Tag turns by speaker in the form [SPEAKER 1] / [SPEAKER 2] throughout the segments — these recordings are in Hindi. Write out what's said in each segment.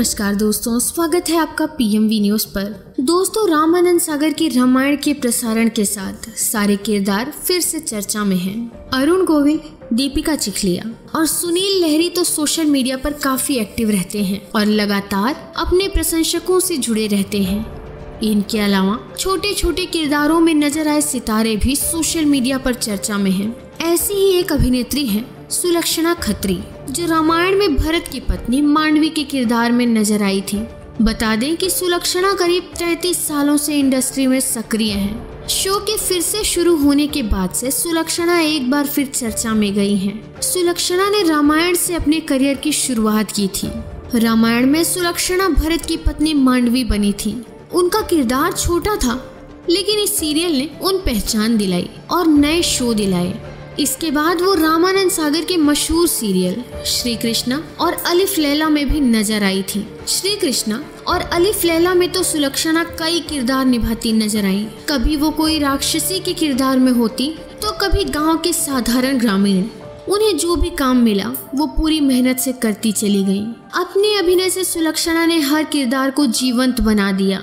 [SPEAKER 1] नमस्कार दोस्तों, स्वागत है आपका पीएमवी न्यूज़ पर दोस्तों, रामानंद सागर के रामायण के प्रसारण के साथ सारे किरदार फिर से चर्चा में हैं। अरुण गोविल, दीपिका चिखलिया और सुनील लहरी तो सोशल मीडिया पर काफ़ी एक्टिव रहते हैं और लगातार अपने प्रशंसकों से जुड़े रहते हैं इनके अलावा छोटे छोटे किरदारों में नज़र आए सितारे भी सोशल मीडिया पर चर्चा में हैं। ऐसी ही एक अभिनेत्री है सुलक्षणा खत्री, जो रामायण में भरत की पत्नी मांडवी के किरदार में नज़र आई थी बता दें कि सुलक्षणा करीब 33 सालों से इंडस्ट्री में सक्रिय हैं। शो के फिर से शुरू होने के बाद से सुलक्षणा एक बार फिर चर्चा में गई हैं। सुलक्षणा ने रामायण से अपने करियर की शुरुआत की थी रामायण में सुलक्षणा भरत की पत्नी मांडवी बनी थी उनका किरदार छोटा था, लेकिन इस सीरियल ने उन पहचान दिलाई और नए शो दिलाए इसके बाद वो रामानंद सागर के मशहूर सीरियल श्री कृष्णा और अलिफ लैला में भी नज़र आई थी। श्री कृष्णा और अलिफ लैला में तो सुलक्षणा कई किरदार निभाती नज़र आई। कभी वो कोई राक्षसी के किरदार में होती तो कभी गाँव के साधारण ग्रामीण। उन्हें जो भी काम मिला, वो पूरी मेहनत से करती चली गई। अपने अभिनय से सुलक्षणा ने हर किरदार को जीवंत बना दिया।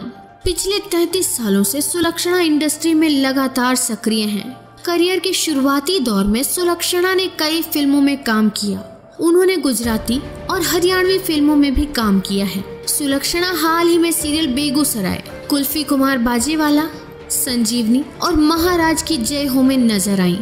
[SPEAKER 1] पिछले तैतीस सालों से सुलक्षणा इंडस्ट्री में लगातार सक्रिय हैं। करियर के शुरुआती दौर में सुलक्षणा ने कई फ़िल्मों में काम किया। उन्होंने गुजराती और हरियाणवी फ़िल्मों में भी काम किया है। सुलक्षणा हाल ही में सीरियल बेगूसराय, कुल्फी कुमार बाजेवाला, संजीवनी और महाराज की जय हो में नज़र आई।